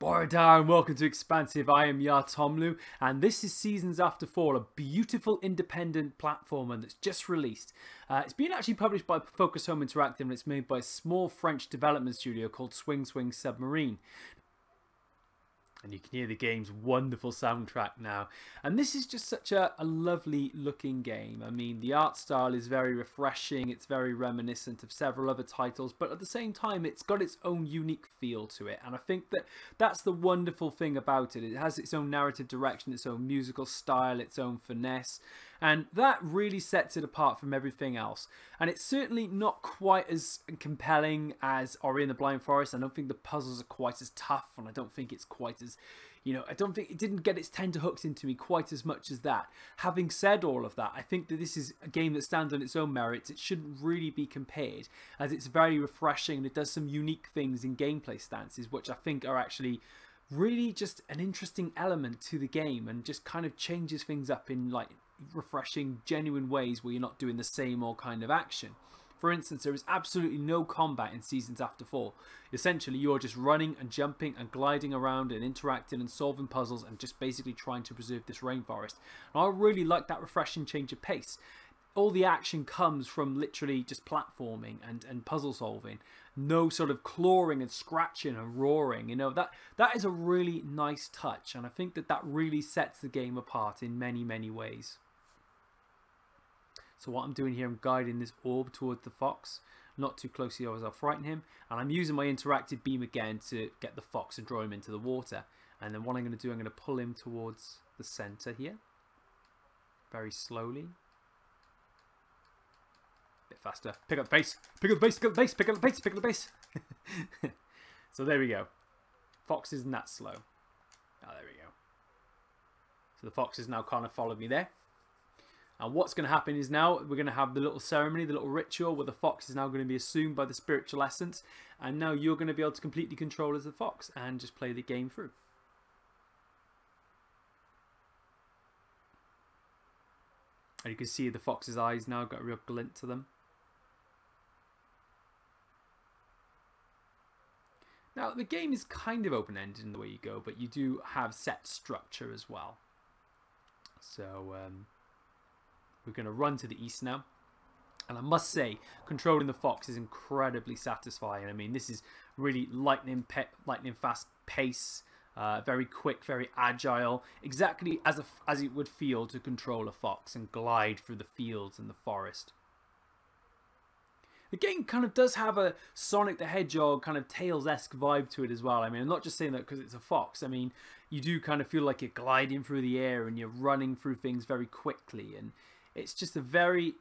Bora and welcome to Expansive. I am Yar Tomlu, and this is Seasons After Fall, a beautiful independent platformer that's just released. Uh, it's been actually published by Focus Home Interactive and it's made by a small French development studio called Swing Swing Submarine. And you can hear the game's wonderful soundtrack now. And this is just such a, a, lovely looking game. I mean, the art style is very refreshing. It's very reminiscent of several other titles. But at the same time, it's got its own unique feel to it. And I think that that's the wonderful thing about it. It has its own narrative direction, its own musical style, its own finesse. And that really sets it apart from everything else. And it's certainly not quite as compelling as Ori and the Blind Forest. I don't think the puzzles are quite as tough, and I don't think it's quite as you know, I don't think it didn't get its tender hooks into me quite as much as that. Having said all of that, I think that this is a game that stands on its own merits. It shouldn't really be compared, as it's very refreshing and it does some unique things in gameplay stances, which I think are actually really just an interesting element to the game and just kind of changes things up in like refreshing, genuine ways where you're not doing the same old kind of action. For instance, there is absolutely no combat in Seasons After Fall. Essentially, you're just running and jumping and gliding around and interacting and solving puzzles and just basically trying to preserve this rainforest. And I really like that refreshing change of pace. All the action comes from literally just platforming and, and puzzle solving. No sort of clawing and scratching and roaring. You know, that that is a really nice touch. And I think that that really sets the game apart in many, many ways. So what I'm doing here, I'm guiding this orb towards the fox, not too closely as I'll frighten him. And I'm using my interactive beam again to get the fox and draw him into the water. And then what I'm going to do, I'm going to pull him towards the center here. Very slowly. Bit faster. Pick up the pace. Pick up the pace. Pick up the pace. Pick up the pace. Pick up the pace. so there we go. Fox isn't that slow. Oh, there we go. So the fox has now kind of followed me there. And what's going to happen is now we're going to have the little ceremony, the little ritual where the fox is now going to be assumed by the spiritual essence. And now you're going to be able to completely control as the fox and just play the game through. And you can see the fox's eyes now got a real glint to them. Now, the game is kind of open-ended in the way you go, but you do have set structure as well. So, um, we're going to run to the east now. And I must say, controlling the fox is incredibly satisfying. I mean, this is really lightning, lightning fast pace, uh, very quick, very agile, exactly as a, as it would feel to control a fox and glide through the fields and the forest. The game kind of does have a Sonic the Hedgehog kind of Tails-esque vibe to it as well. I mean, I'm not just saying that because it's a fox. I mean, you do kind of feel like you're gliding through the air and you're running through things very quickly and it's just a very,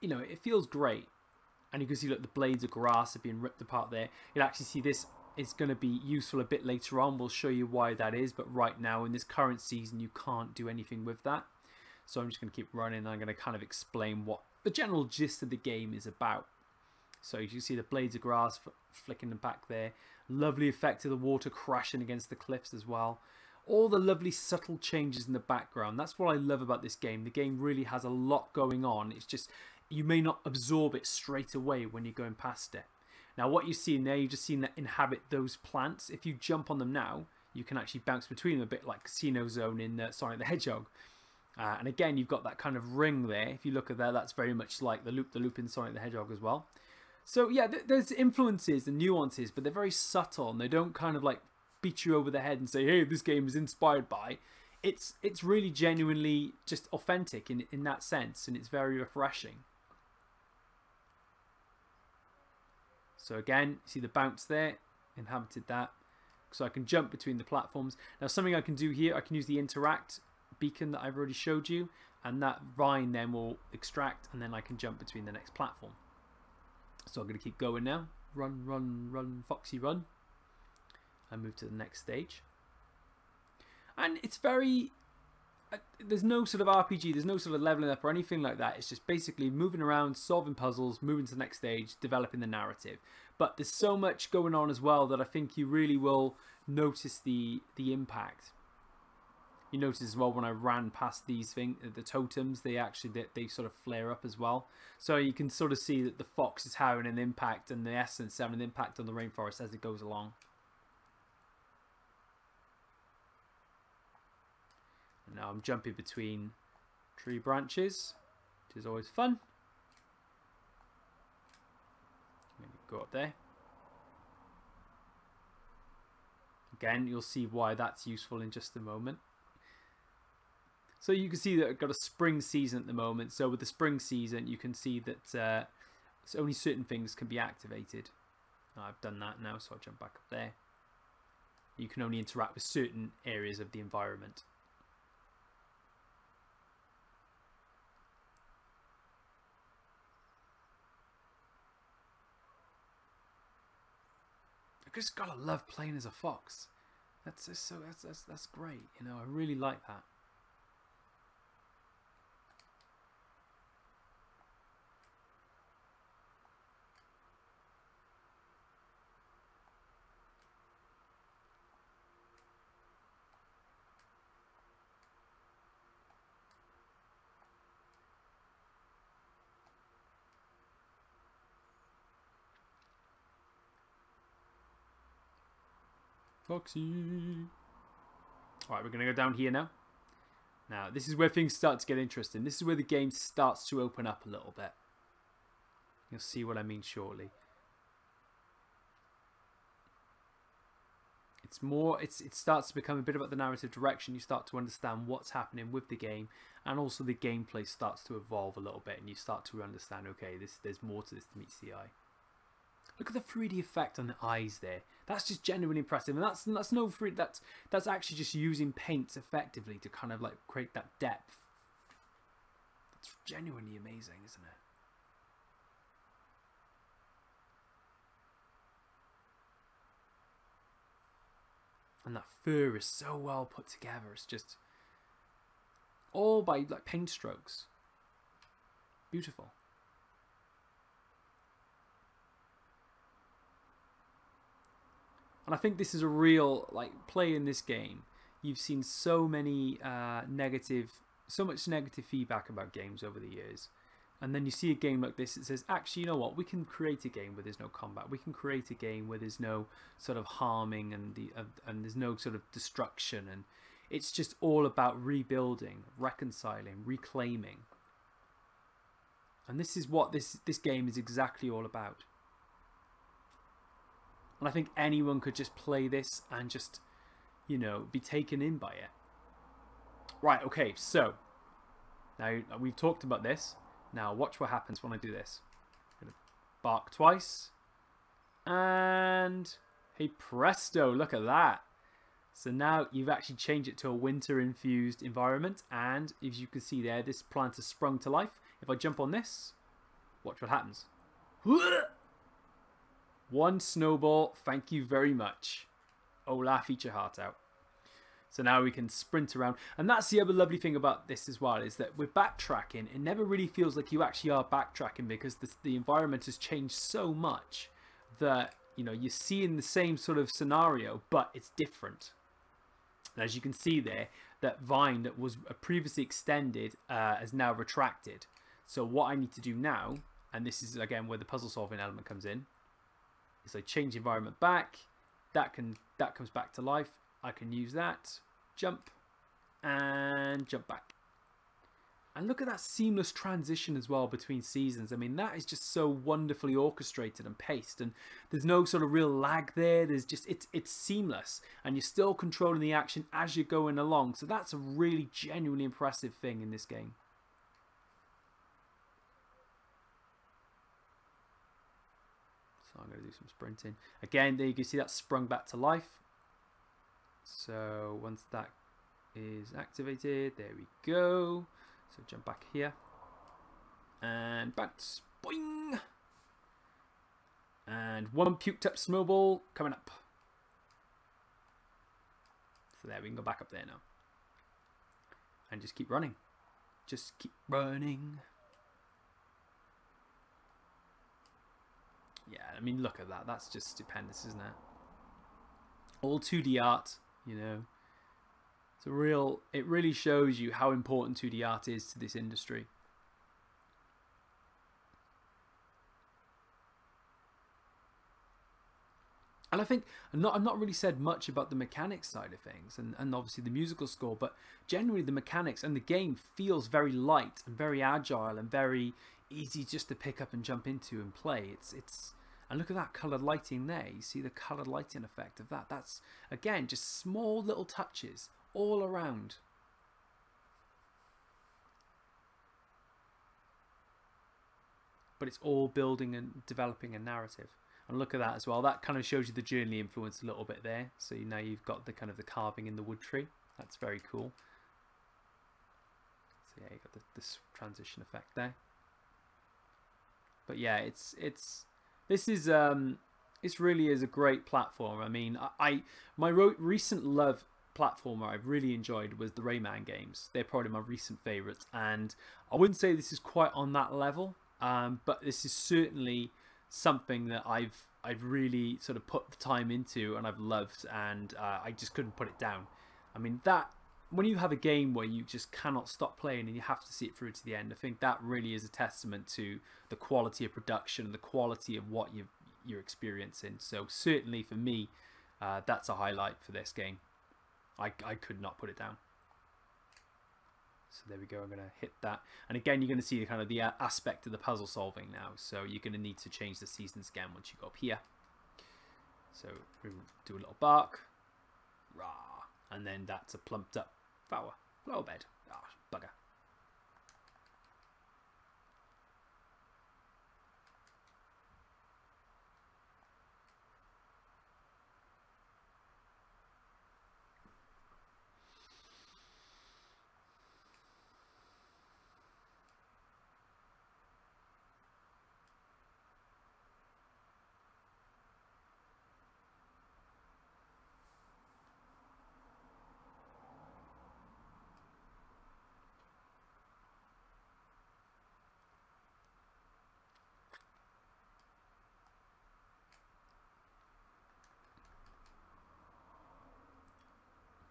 you know, it feels great. And you can see look, the blades of grass are being ripped apart there. You'll actually see this is going to be useful a bit later on. We'll show you why that is. But right now, in this current season, you can't do anything with that. So I'm just going to keep running. I'm going to kind of explain what the general gist of the game is about. So you can see the blades of grass flicking them back there. Lovely effect of the water crashing against the cliffs as well all the lovely subtle changes in the background. That's what I love about this game. The game really has a lot going on. It's just you may not absorb it straight away when you're going past it. Now what you see in there, you've just seen that inhabit those plants. If you jump on them now, you can actually bounce between them a bit like Casino Zone in uh, Sonic the Hedgehog. Uh, and again, you've got that kind of ring there. If you look at there, that's very much like the loop the loop in Sonic the Hedgehog as well. So yeah, th there's influences and nuances, but they're very subtle and they don't kind of like beat you over the head and say, hey, this game is inspired by. It's it's really genuinely just authentic in, in that sense, and it's very refreshing. So again, see the bounce there, inhabited that. So I can jump between the platforms. Now something I can do here, I can use the interact beacon that I've already showed you, and that vine then will extract, and then I can jump between the next platform. So I'm going to keep going now. Run, run, run, Foxy, run and move to the next stage. And it's very uh, there's no sort of RPG, there's no sort of leveling up or anything like that. It's just basically moving around, solving puzzles, moving to the next stage, developing the narrative. But there's so much going on as well that I think you really will notice the the impact. You notice as well when I ran past these things, the totems, they actually they, they sort of flare up as well. So you can sort of see that the fox is having an impact and the essence having an impact on the rainforest as it goes along. Now I'm jumping between tree branches, which is always fun. Go up there. Again, you'll see why that's useful in just a moment. So you can see that I've got a spring season at the moment. So with the spring season, you can see that uh, only certain things can be activated. I've done that now, so I'll jump back up there. You can only interact with certain areas of the environment. I just gotta love playing as a fox. That's just so that's that's that's great. You know, I really like that. Foxy. Alright, we're going to go down here now. Now, this is where things start to get interesting. This is where the game starts to open up a little bit. You'll see what I mean shortly. It's more, it's, it starts to become a bit about the narrative direction. You start to understand what's happening with the game. And also the gameplay starts to evolve a little bit. And you start to understand, okay, this there's more to this than meets the eye. Look at the 3D effect on the eyes there. That's just genuinely impressive, and that's that's no free. That's that's actually just using paints effectively to kind of like create that depth. It's genuinely amazing, isn't it? And that fur is so well put together. It's just all by like paint strokes. Beautiful. And I think this is a real like play in this game. You've seen so many uh, negative, so much negative feedback about games over the years, and then you see a game like this. It says, actually, you know what? We can create a game where there's no combat. We can create a game where there's no sort of harming and the uh, and there's no sort of destruction, and it's just all about rebuilding, reconciling, reclaiming. And this is what this this game is exactly all about. And I think anyone could just play this and just, you know, be taken in by it. Right, okay, so now we've talked about this. Now watch what happens when I do this. Bark twice. And hey presto, look at that. So now you've actually changed it to a winter infused environment and as you can see there, this plant has sprung to life. If I jump on this, watch what happens. One snowball, thank you very much. Olaf, eat your heart out. So now we can sprint around. And that's the other lovely thing about this as well, is that with backtracking, it never really feels like you actually are backtracking because the, the environment has changed so much that, you know, you're seeing the same sort of scenario, but it's different. And as you can see there, that vine that was previously extended uh, is now retracted. So what I need to do now, and this is again where the puzzle solving element comes in, I change environment back. That can that comes back to life. I can use that, jump, and jump back. And look at that seamless transition as well between seasons. I mean, that is just so wonderfully orchestrated and paced. And there's no sort of real lag there. There's just, it's, it's seamless. And you're still controlling the action as you're going along. So that's a really genuinely impressive thing in this game. I'm going to do some sprinting. Again, there you can see that sprung back to life. So once that is activated, there we go. So jump back here. And bounce. Boing! And one puked up snowball coming up. So there, we can go back up there now. And just keep running. Just keep running. Yeah, I mean, look at that. That's just stupendous, isn't it? All 2D art, you know. It's a real, it really shows you how important 2D art is to this industry. and I think I'm not, I've not really said much about the mechanics side of things and, and obviously the musical score, but generally the mechanics and the game feels very light and very agile and very easy just to pick up and jump into and play. It's it's and look at that coloured lighting there. You see the coloured lighting effect of that. That's again just small little touches all around. But it's all building and developing a narrative. And look at that as well. That kind of shows you the journey influence a little bit there. So now you've got the kind of the carving in the wood tree. That's very cool. So yeah, you got the, this transition effect there. But yeah, it's it's this is um this really is a great platform. I mean, I, I my recent love platformer I've really enjoyed was the Rayman games. They're probably my recent favourites, and I wouldn't say this is quite on that level, um, but this is certainly something that I've I've really sort of put the time into and I've loved and uh, I just couldn't put it down. I mean that when you have a game where you just cannot stop playing and you have to see it through to the end, I think that really is a testament to the quality of production and the quality of what you you're experiencing. So certainly for me, uh, that's a highlight for this game. I I could not put it down. So there we go, I'm going to hit that. And again, you're going to see the kind of the aspect of the puzzle solving now. So you're going to need to change the seasons again once you go up here. So do a little bark. Rah. And then that's a plumped up flower, flower bed. Ah, bugger.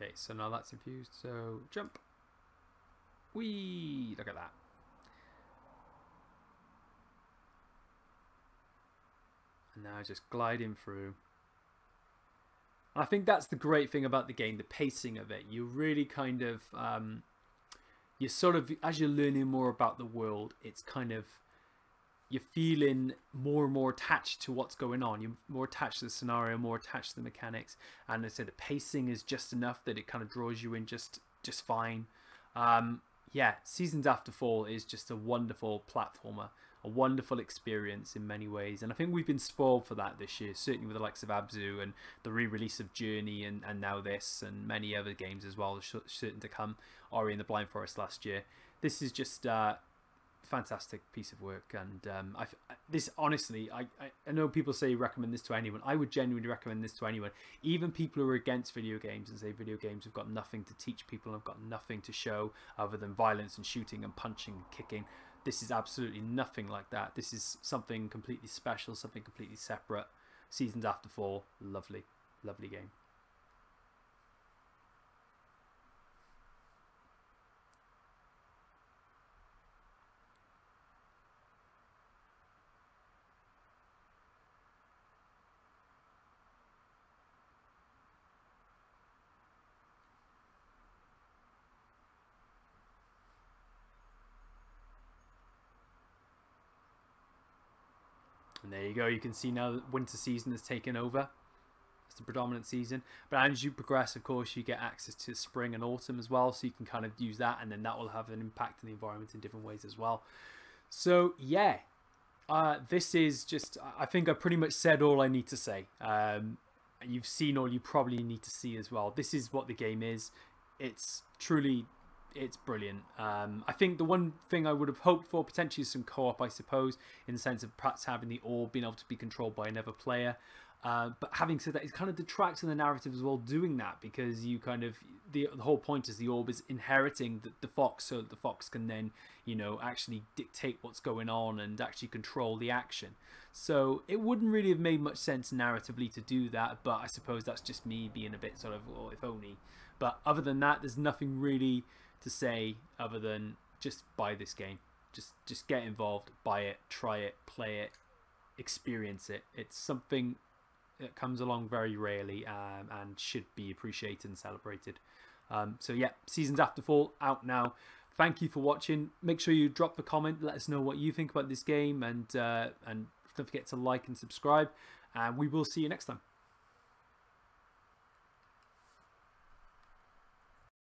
Okay, so now that's infused. So jump. Whee! Look at that. And now just gliding through. I think that's the great thing about the game, the pacing of it. You really kind of, um, you sort of, as you're learning more about the world, it's kind of you're feeling more and more attached to what's going on. You're more attached to the scenario, more attached to the mechanics. And I said the pacing is just enough that it kind of draws you in just just fine. Um, yeah, Seasons After Fall is just a wonderful platformer, a wonderful experience in many ways. And I think we've been spoiled for that this year, certainly with the likes of Abzu and the re-release of Journey and, and now this and many other games as well, certain to come. Ori and the Blind Forest last year. This is just uh, fantastic piece of work and um, I, this honestly I, I know people say recommend this to anyone. I would genuinely recommend this to anyone. Even people who are against video games and say video games have got nothing to teach people have got nothing to show other than violence and shooting and punching and kicking this is absolutely nothing like that. This is something completely special something completely separate. Seasons after Fall, lovely lovely game And there you go. You can see now that winter season has taken over. It's the predominant season. But as you progress, of course, you get access to spring and autumn as well. So you can kind of use that and then that will have an impact on the environment in different ways as well. So yeah, uh, this is just, I think I pretty much said all I need to say. Um, you've seen all you probably need to see as well. This is what the game is. It's truly it's brilliant. Um, I think the one thing I would have hoped for potentially is some co-op, I suppose, in the sense of perhaps having the orb being able to be controlled by another player. Uh, but having said that, it kind of detracts in the narrative as well doing that because you kind of the, the whole point is the orb is inheriting the, the fox so the fox can then you know actually dictate what's going on and actually control the action. So it wouldn't really have made much sense narratively to do that, but I suppose that's just me being a bit sort of, well, if only. But other than that, there's nothing really to say other than just buy this game. Just just get involved, buy it, try it, play it, experience it. It's something that comes along very rarely um, and should be appreciated and celebrated. Um, so yeah, Seasons After Fall out now. Thank you for watching. Make sure you drop a comment. Let us know what you think about this game, and uh, and don't forget to like and subscribe. And we will see you next time.